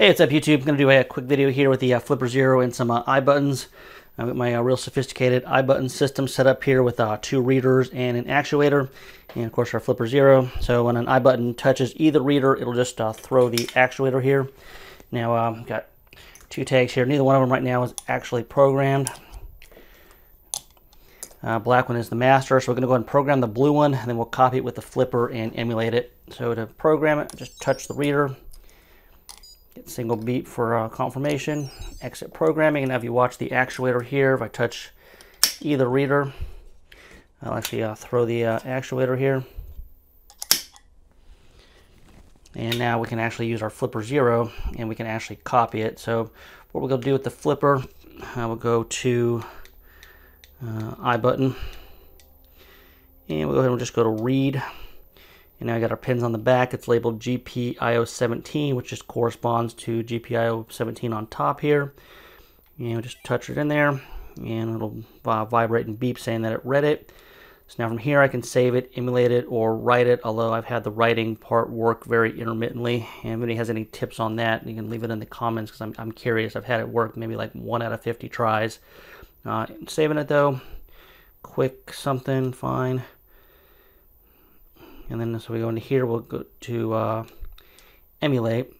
Hey, what's up YouTube? I'm going to do a, quick video here with the uh, Flipper Zero and some uh, buttons. I've got my uh, real sophisticated iButton system set up here with uh, two readers and an actuator. And of course our Flipper Zero. So when an iButton touches either reader, it'll just uh, throw the actuator here. Now I've um, got two tags here. Neither one of them right now is actually programmed. Uh, black one is the master, so we're going to go ahead and program the blue one, and then we'll copy it with the flipper and emulate it. So to program it, just touch the reader, single beep for uh, confirmation. Exit programming. And now if you watch the actuator here, if I touch either reader, I'll actually uh, throw the uh, actuator here. And now we can actually use our flipper zero and we can actually copy it. So what we're to do with the flipper, I will go to uh, button and we'll go ahead and just go to read. And now I got our pins on the back. It's labeled GPIO17, which just corresponds to GPIO17 on top here. And we just touch it in there, and it'll uh, vibrate and beep saying that it read it. So now from here I can save it, emulate it, or write it, although I've had the writing part work very intermittently. And if anybody has any tips on that, you can leave it in the comments because I'm, I'm curious. I've had it work maybe like 1 out of 50 tries. Uh, saving it though, quick something, fine and then so we go into here we'll go to uh, emulate.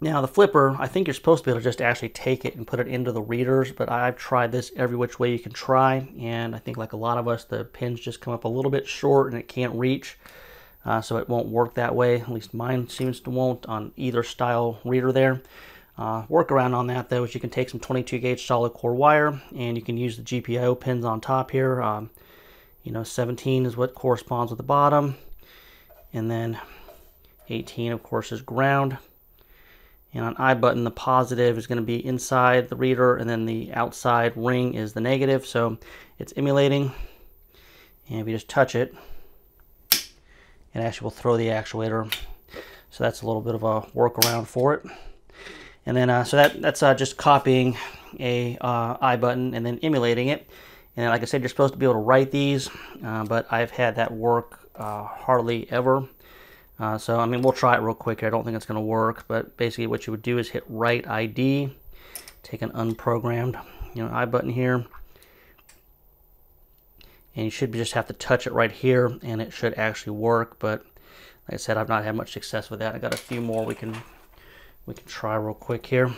Now the flipper I think you're supposed to be able to just actually take it and put it into the readers but I've tried this every which way you can try. And I think like a lot of us the pins just come up a little bit short and it can't reach uh, so it won't work that way. At least mine seems to won't on either style reader there. Uh, workaround on that though is you can take some 22 gauge solid core wire and you can use the GPIO pins on top here. Um, you know 17 is what corresponds with the bottom and then 18 of course is ground. And on iButton, the positive is going to be inside the reader and then the outside ring is the negative. So it's emulating. And if you just touch it it actually will throw the actuator. So that's a little bit of a workaround for it. And then uh, so that that's uh, just copying a uh, iButton and then emulating it. And like I said you're supposed to be able to write these uh, but I've had that work uh, hardly ever. Uh, so, I mean, we'll try it real quick. I don't think it's going to work, but basically what you would do is hit write ID, take an unprogrammed, you know, iButton here, and you should just have to touch it right here, and it should actually work, but like I said, I've not had much success with that. I got a few more we can we can try real quick here.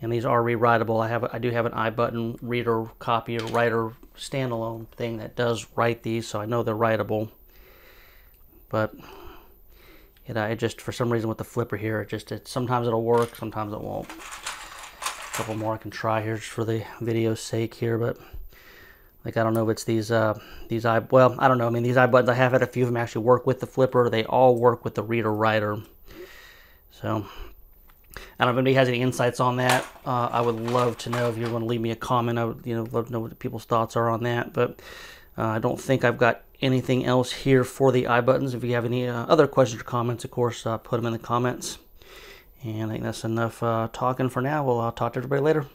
and these are rewritable. I have I do have an iButton reader, copier, writer standalone thing that does write these, so I know they're writable. But uh, it just for some reason with the flipper here, it just it sometimes it'll work, sometimes it won't. A couple more I can try here just for the video's sake here, but like I don't know if it's these uh, these i well I don't know. I mean these iButtons, I have had a few of them actually work with the flipper. They all work with the reader writer. So I don't know if anybody has any insights on that. Uh, I would love to know if you want to leave me a comment. I would, you know, love to know what people's thoughts are on that. But uh, I don't think I've got anything else here for the iButtons. If you have any uh, other questions or comments, of course, uh, put them in the comments. And I think that's enough uh, talking for now. Well, I'll talk to everybody later.